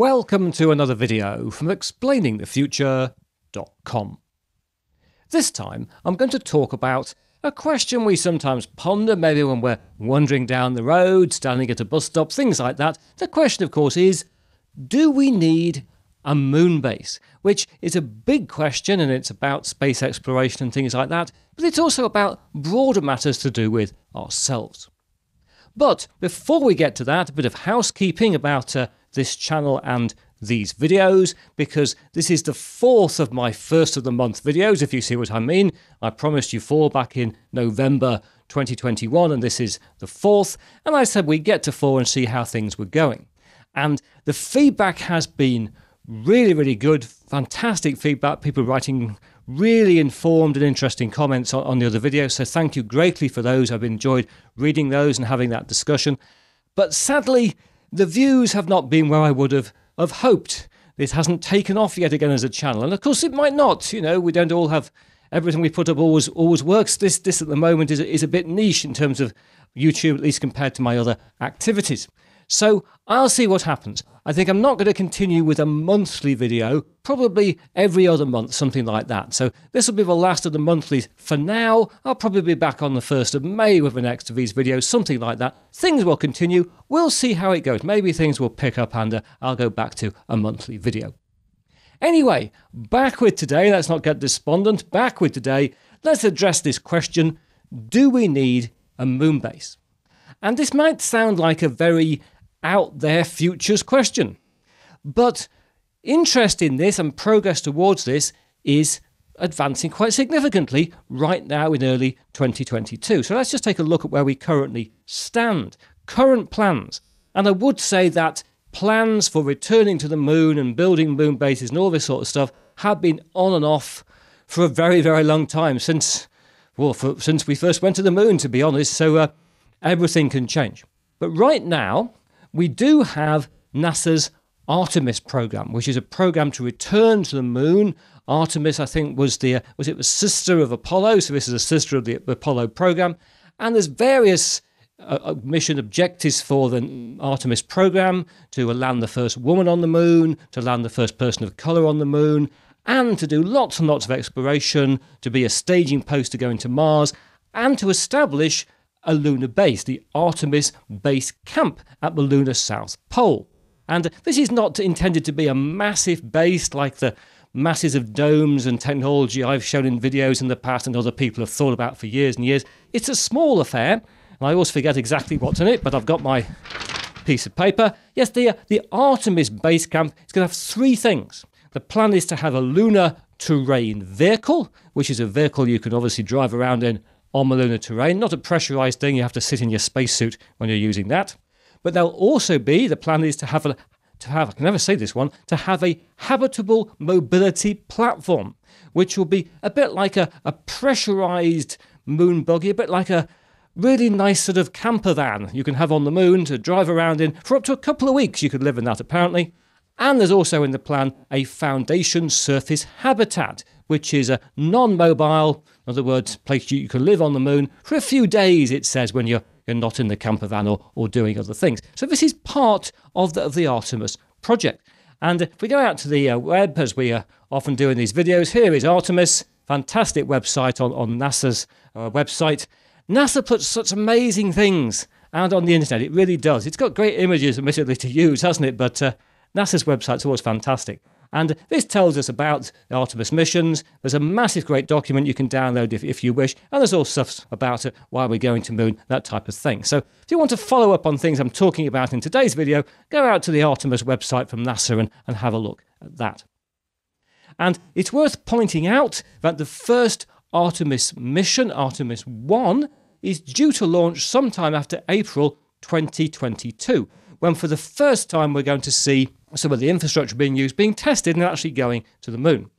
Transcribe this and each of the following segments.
Welcome to another video from explainingthefuture.com. This time I'm going to talk about a question we sometimes ponder, maybe when we're wandering down the road, standing at a bus stop, things like that. The question, of course, is do we need a moon base? Which is a big question and it's about space exploration and things like that, but it's also about broader matters to do with ourselves. But before we get to that, a bit of housekeeping about uh, this channel and these videos because this is the fourth of my first of the month videos, if you see what I mean. I promised you four back in November 2021, and this is the fourth. And I said we'd get to four and see how things were going. And the feedback has been really, really good. Fantastic feedback. People writing really informed and interesting comments on, on the other videos. So thank you greatly for those. I've enjoyed reading those and having that discussion. But sadly, the views have not been where I would have, have hoped. This hasn't taken off yet again as a channel. And of course, it might not. You know, we don't all have everything we put up always always works. This this at the moment is is a bit niche in terms of YouTube, at least compared to my other activities. So I'll see what happens. I think I'm not going to continue with a monthly video, probably every other month, something like that. So this will be the last of the monthlies for now. I'll probably be back on the 1st of May with the next of these videos, something like that. Things will continue. We'll see how it goes. Maybe things will pick up and uh, I'll go back to a monthly video. Anyway, back with today. Let's not get despondent. Back with today. Let's address this question Do we need a moon base? And this might sound like a very out there futures question. But interest in this and progress towards this is advancing quite significantly right now in early 2022. So let's just take a look at where we currently stand. Current plans. And I would say that plans for returning to the moon and building moon bases and all this sort of stuff have been on and off for a very, very long time since, well, for, since we first went to the moon, to be honest. So uh, everything can change. But right now, we do have NASA's Artemis program, which is a program to return to the moon. Artemis, I think, was the was it the sister of Apollo, so this is a sister of the Apollo program. And there's various uh, uh, mission objectives for the Artemis program to land the first woman on the moon, to land the first person of color on the moon, and to do lots and lots of exploration, to be a staging post to go into Mars, and to establish a lunar base, the Artemis Base Camp at the lunar South Pole. And this is not intended to be a massive base like the masses of domes and technology I've shown in videos in the past and other people have thought about for years and years. It's a small affair, and I always forget exactly what's in it, but I've got my piece of paper. Yes, the, uh, the Artemis Base Camp is going to have three things. The plan is to have a lunar terrain vehicle, which is a vehicle you can obviously drive around in on the lunar terrain. Not a pressurized thing, you have to sit in your spacesuit when you're using that. But there'll also be, the plan is to have a to have, I can never say this one, to have a habitable mobility platform, which will be a bit like a, a pressurized moon buggy, a bit like a really nice sort of camper van you can have on the moon to drive around in for up to a couple of weeks. You could live in that apparently. And there's also in the plan a foundation surface habitat, which is a non mobile, in other words, place you can live on the moon for a few days, it says, when you're, you're not in the camper van or, or doing other things. So this is part of the, of the Artemis project. And if we go out to the uh, web, as we often do in these videos, here is Artemis, fantastic website on, on NASA's uh, website. NASA puts such amazing things out on the internet. It really does. It's got great images, admittedly, to use, hasn't it? But uh, NASA's website's always fantastic. And this tells us about the Artemis missions. There's a massive, great document you can download if, if you wish. And there's all stuff about it, why we're going to moon, that type of thing. So if you want to follow up on things I'm talking about in today's video, go out to the Artemis website from NASA and, and have a look at that. And it's worth pointing out that the first Artemis mission, Artemis 1, is due to launch sometime after April 2022, when for the first time we're going to see some of the infrastructure being used, being tested, and actually going to the moon.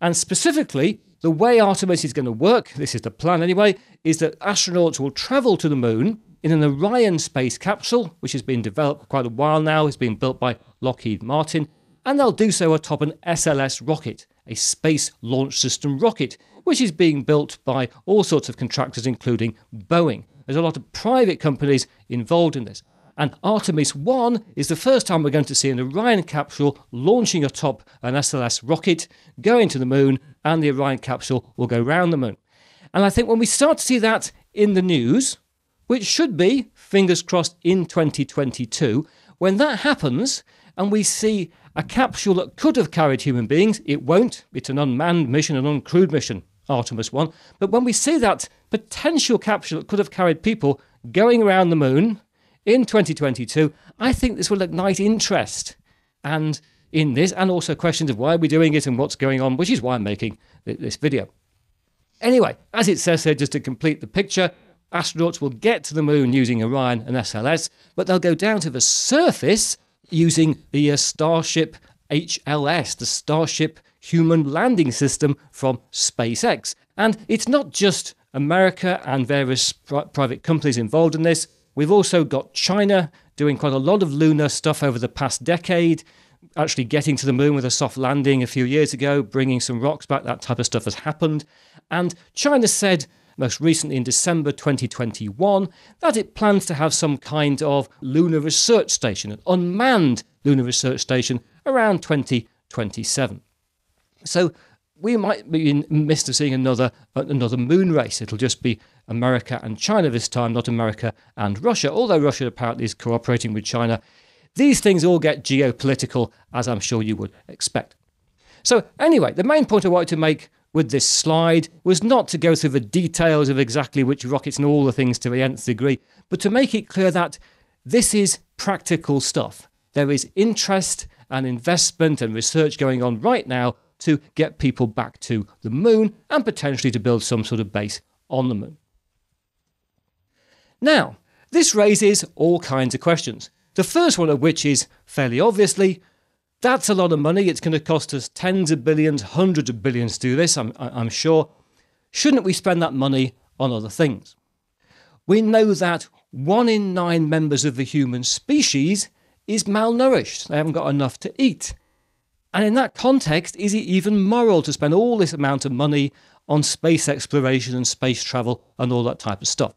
And specifically, the way Artemis is going to work, this is the plan anyway, is that astronauts will travel to the moon in an Orion space capsule, which has been developed for quite a while now, it's been built by Lockheed Martin, and they'll do so atop an SLS rocket, a Space Launch System rocket, which is being built by all sorts of contractors, including Boeing. There's a lot of private companies involved in this. And Artemis 1 is the first time we're going to see an Orion capsule launching atop an SLS rocket, going to the moon, and the Orion capsule will go round the moon. And I think when we start to see that in the news, which should be, fingers crossed, in 2022, when that happens and we see a capsule that could have carried human beings, it won't. It's an unmanned mission, an uncrewed mission, Artemis 1. But when we see that potential capsule that could have carried people going around the moon in 2022, I think this will ignite interest and in this, and also questions of why we're doing it and what's going on, which is why I'm making this video. Anyway, as it says here, just to complete the picture, astronauts will get to the moon using Orion and SLS, but they'll go down to the surface using the uh, Starship HLS, the Starship Human Landing System from SpaceX. And it's not just America and various pri- private companies involved in this. We've also got China doing quite a lot of lunar stuff over the past decade, actually getting to the moon with a soft landing a few years ago, bringing some rocks back. That type of stuff has happened. And China said most recently in December 2021, that it plans to have some kind of lunar research station, an unmanned lunar research station, around 2027. So we might be in midst of seeing another another moon race. It'll just be America and China this time, not America and Russia. Although Russia apparently is cooperating with China, these things all get geopolitical, as I'm sure you would expect. So anyway, the main point I wanted to make with this slide was not to go through the details of exactly which rockets and all the things to the nth degree, but to make it clear that this is practical stuff. There is interest and investment and research going on right now to get people back to the moon and potentially to build some sort of base on the moon. Now, this raises all kinds of questions. The first one of which is fairly obviously that's a lot of money. It's going to cost us tens of billions, hundreds of billions to do this, I'm, I'm sure. Shouldn't we spend that money on other things? We know that one in nine members of the human species is malnourished. They haven't got enough to eat. And in that context, is it even moral to spend all this amount of money on space exploration and space travel and all that type of stuff?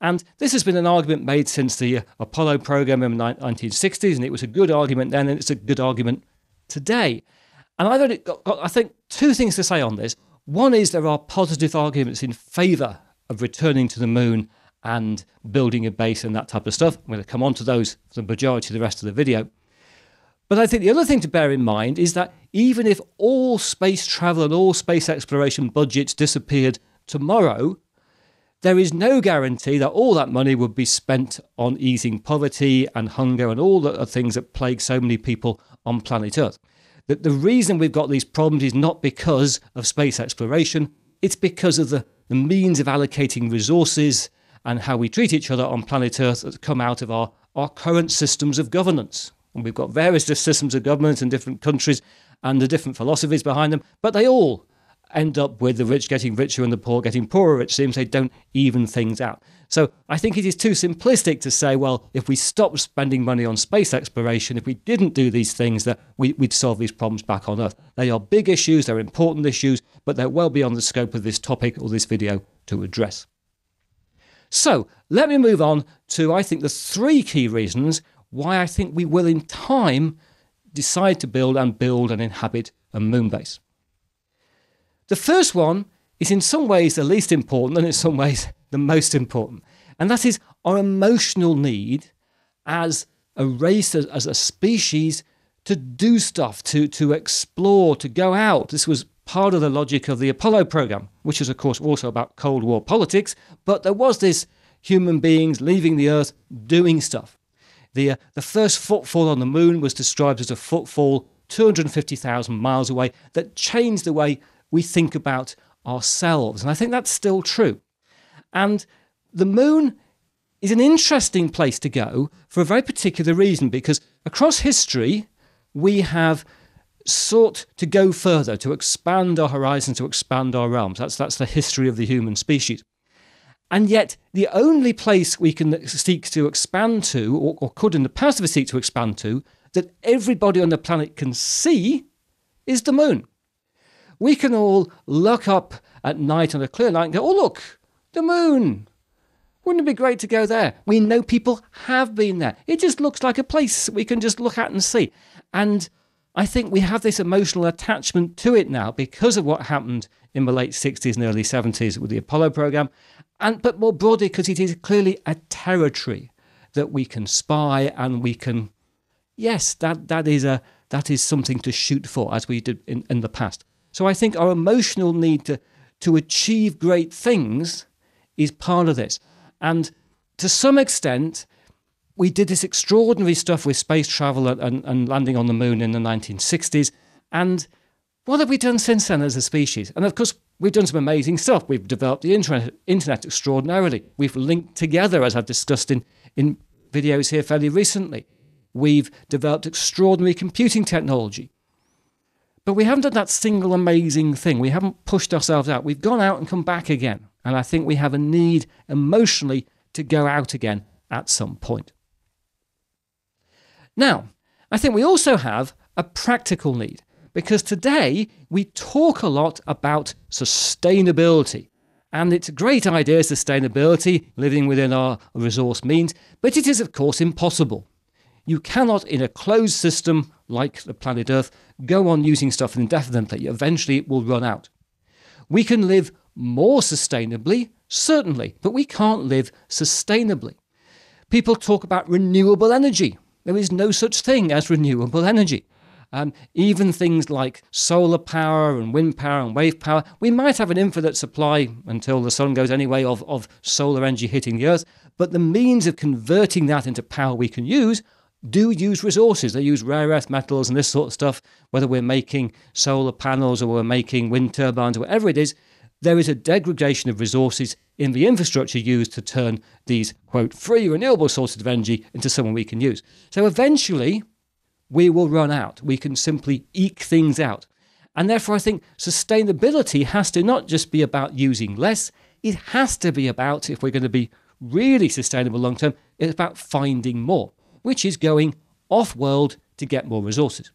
And this has been an argument made since the Apollo program in the 1960s, and it was a good argument then, and it's a good argument today. And I've got, got, I think, two things to say on this. One is there are positive arguments in favour of returning to the moon and building a base and that type of stuff. I'm going to come on to those for the majority of the rest of the video. But I think the other thing to bear in mind is that even if all space travel and all space exploration budgets disappeared tomorrow, there is no guarantee that all that money would be spent on easing poverty and hunger and all the things that plague so many people on planet Earth. That the reason we've got these problems is not because of space exploration, it's because of the, the means of allocating resources and how we treat each other on planet Earth that come out of our, our current systems of governance. And we've got various systems of governance in different countries and the different philosophies behind them, but they all end up with the rich getting richer and the poor getting poorer. It seems they don't even things out. So I think it is too simplistic to say, well, if we stopped spending money on space exploration, if we didn't do these things, that we, would solve these problems back on Earth. They are big issues, they're important issues, but they're well beyond the scope of this topic or this video to address. So let me move on to, I think, the three key reasons why I think we will in time decide to build and build and inhabit a moon base. The first one is in some ways the least important and in some ways the most important. And that is our emotional need as a race, as, as a species, to do stuff, to, to explore, to go out. This was part of the logic of the Apollo program, which is, of course, also about Cold War politics. But there was this human beings leaving the Earth doing stuff. The, uh, the first footfall on the moon was described as a footfall 250,000 miles away that changed the way we think about ourselves. And I think that's still true. And the moon is an interesting place to go for a very particular reason because across history, we have sought to go further, to expand our horizons, to expand our realms. That's, that's the history of the human species. And yet, the only place we can seek to expand to, or, or could in the past have seek to expand to, that everybody on the planet can see, is the moon we can all look up at night on a clear night and go, oh, look, the moon. Wouldn't it be great to go there? We know people have been there. It just looks like a place we can just look at and see. And I think we have this emotional attachment to it now because of what happened in the late 60s and early 70s with the Apollo program, and but more broadly because it is clearly a territory that we can spy and we can yes, that that is a that is something to shoot for as we did in, in the past. So I think our emotional need to to achieve great things is part of this. And to some extent, we did this extraordinary stuff with space travel and, and, and, landing on the moon in the 1960s. And what have we done since then as a species? And of course, we've done some amazing stuff. We've developed the internet, internet extraordinarily. We've linked together, as I've discussed in, in videos here fairly recently. We've developed extraordinary computing technology. But we haven't done that single amazing thing. We haven't pushed ourselves out. We've gone out and come back again. And I think we have a need emotionally to go out again at some point. Now, I think we also have a practical need because today we talk a lot about sustainability. And it's a great idea, sustainability, living within our resource means, but it is, of course, impossible. You cannot, in a closed system like the planet Earth, go on using stuff indefinitely. Eventually, it will run out. We can live more sustainably, certainly, but we can't live sustainably. People talk about renewable energy. There is no such thing as renewable energy. Um, even things like solar power and wind power and wave power, we might have an infinite supply until the sun goes anyway of, of solar energy hitting the earth, but the means of converting that into power we can use do use resources. They use rare earth metals and this sort of stuff, whether we're making solar panels or we're making wind turbines or whatever it is there is a degradation of resources in the infrastructure used to turn these, quote, free renewable sources of energy into something we can use. So eventually, we will run out. We can simply eke things out. And therefore, I think sustainability has to not just be about using less, it has to be about, if we're going to be really sustainable long term, it's about finding more, which is going off world to get more resources.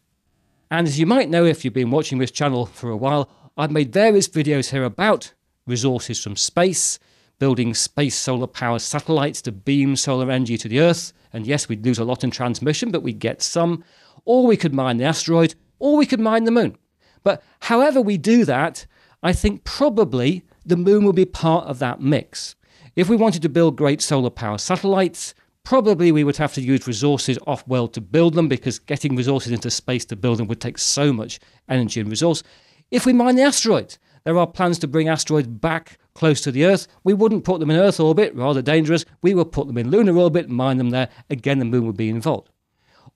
And as you might know if you've been watching this channel for a while, I've made various videos here about resources from space, building space solar power satellites to beam solar energy to the Earth. And yes, we'd lose a lot in transmission, but we'd get some. Or we could mine the asteroid, or we could mine the moon. But however we do that, I think probably the moon will be part of that mix. If we wanted to build great solar power satellites, probably we would have to use resources off world to build them because getting resources into space to build them would take so much energy and resource. If we mine the asteroids, there are plans to bring asteroids back close to the Earth. We wouldn't put them in Earth orbit, rather dangerous. We would put them in lunar orbit, mine them there. Again, the moon would be involved.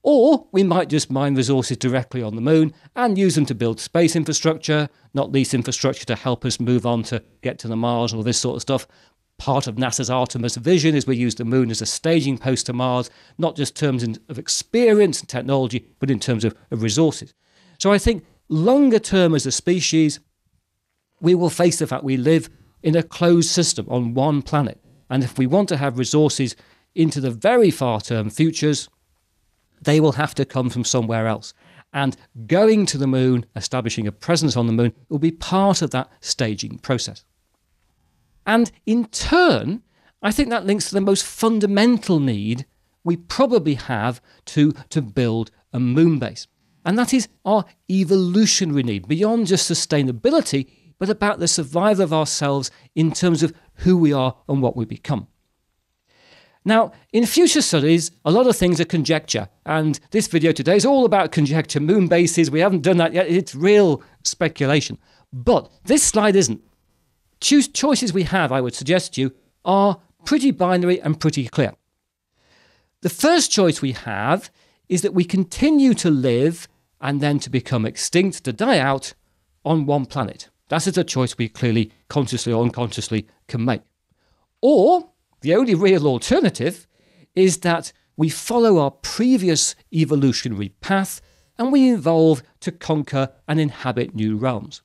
Or we might just mine resources directly on the moon and use them to build space infrastructure, not least infrastructure to help us move on to get to the Mars or this sort of stuff. Part of NASA's Artemis vision is we use the moon as a staging post to Mars, not just in terms of experience and technology, but in terms of, of resources. So I think longer term as a species, we will face the fact we live in a closed system on one planet. And if we want to have resources into the very far term futures, they will have to come from somewhere else. And going to the moon, establishing a presence on the moon, will be part of that staging process. And in turn, I think that links to the most fundamental need we probably have to, to build a moon base. And that is our evolutionary need, beyond just sustainability, but about the survival of ourselves in terms of who we are and what we become. Now, in future studies, a lot of things are conjecture, and this video today is all about conjecture, moon bases. We haven't done that yet, it's real speculation. But this slide isn't. Choose choices we have, I would suggest to you, are pretty binary and pretty clear. The first choice we have is that we continue to live and then to become extinct, to die out on one planet. That is a choice we clearly, consciously or unconsciously, can make. Or the only real alternative is that we follow our previous evolutionary path and we evolve to conquer and inhabit new realms.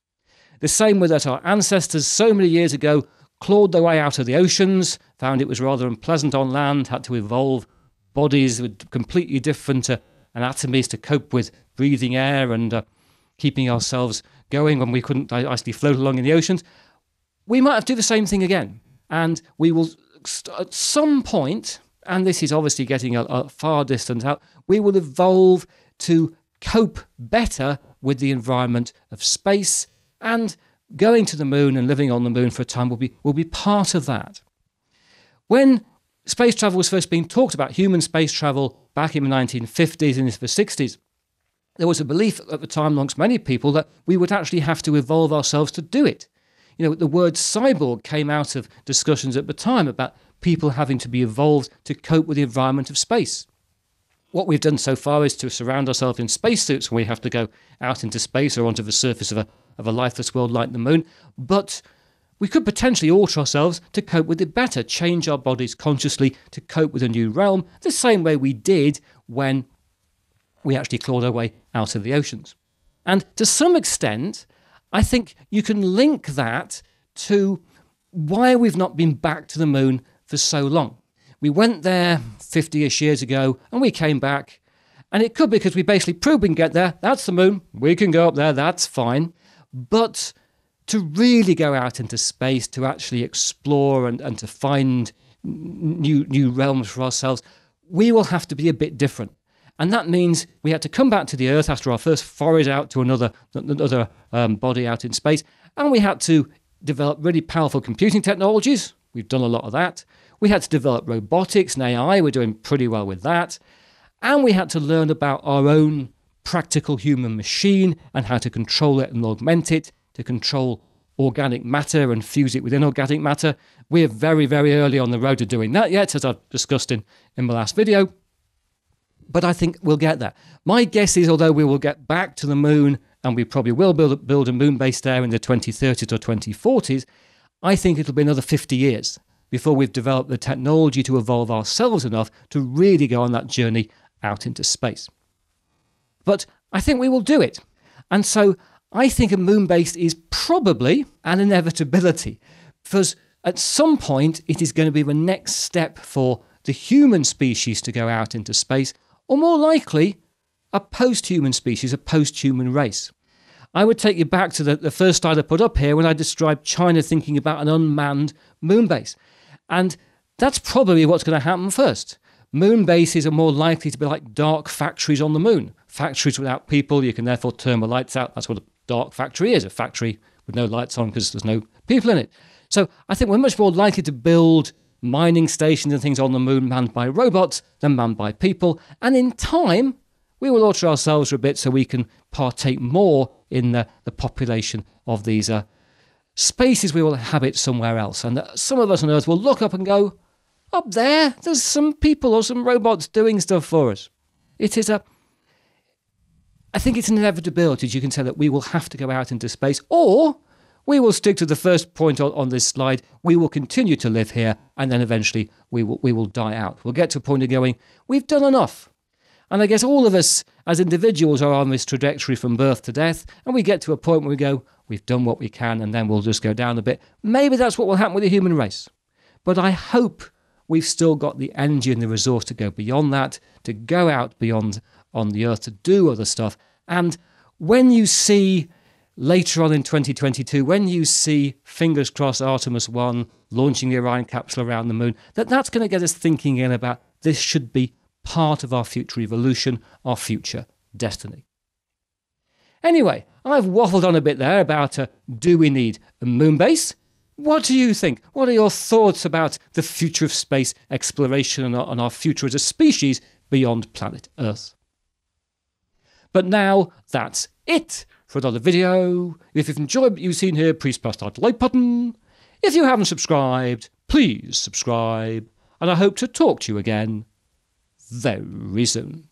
The same way that our ancestors so many years ago clawed their way out of the oceans, found it was rather unpleasant on land, had to evolve bodies with completely different uh, anatomies to cope with breathing air and uh, keeping ourselves going when we couldn't actually float along in the oceans, we might have to do the same thing again. And we will at some point, and this is obviously getting a, a far distance out, we will evolve to cope better with the environment of space and going to the moon and living on the moon for a time will be, will be part of that. When space travel was first being talked about, human space travel back in the 1950s and into the 60s, there was a belief at the time amongst many people that we would actually have to evolve ourselves to do it. You know, the word cyborg came out of discussions at the time about people having to be evolved to cope with the environment of space. What we've done so far is to surround ourselves in spacesuits when we have to go out into space or onto the surface of a, of a lifeless world like the moon. But we could potentially alter ourselves to cope with it better, change our bodies consciously to cope with a new realm, the same way we did when we actually clawed our way out of the oceans. And to some extent, I think you can link that to why we've not been back to the moon for so long. We went there 50 ish years ago and we came back. And it could be because we basically proved we can get there. That's the moon. We can go up there. That's fine. But to really go out into space, to actually explore and, and to find new, new realms for ourselves, we will have to be a bit different. And that means we had to come back to the Earth after our first forays out to another, another um, body out in space. And we had to develop really powerful computing technologies. We've done a lot of that. We had to develop robotics and AI. We're doing pretty well with that. And we had to learn about our own practical human machine and how to control it and augment it, to control organic matter and fuse it with inorganic matter. We're very, very early on the road to doing that yet, as I've discussed in, in my last video but I think we'll get there. My guess is, although we will get back to the moon and we probably will build, build a moon base there in the 2030s or 2040s, I think it'll be another 50 years before we've developed the technology to evolve ourselves enough to really go on that journey out into space. But I think we will do it. And so I think a moon base is probably an inevitability because at some point it is going to be the next step for the human species to go out into space or more likely, a post human species, a post human race. I would take you back to the, the first slide I put up here when I described China thinking about an unmanned moon base. And that's probably what's going to happen first. Moon bases are more likely to be like dark factories on the moon. Factories without people, you can therefore turn the lights out. That's what dark factory is a factory with no lights on because there's no people in it. So I think we're much more likely to build mining stations and things on the moon manned by robots than manned by people. And in time, we will alter ourselves a bit so we can partake more in the, the population of these uh, spaces we will inhabit somewhere else. And uh, some of us on Earth will look up and go, up there, there's some people or some robots doing stuff for us. It is a. I think it's an inevitability, you can say, that we will have to go out into space, or we will stick to the first point on, on, this slide. We will continue to live here, and then eventually we will, we will die out. We'll get to a point of going, we've done enough. And I guess all of us as individuals are on this trajectory from birth to death, and we get to a point where we go, we've done what we can, and then we'll just go down a bit. Maybe that's what will happen with the human race. But I hope we've still got the energy and the resource to go beyond that, to go out beyond on the earth, to do other stuff. And when you see later on in 2022, when you see, fingers crossed, Artemis 1 launching the Orion capsule around the moon, that that's going to get us thinking again about this should be part of our future evolution, our future destiny. Anyway, I've waffled on a bit there about uh, do we need a moon base? What do you think? What are your thoughts about the future of space exploration and our, and our future as a species beyond planet Earth? But now that's it for another video. If you've enjoyed what you've seen here, please press that like button. If you haven't subscribed, please subscribe. And I hope to talk to you again very soon.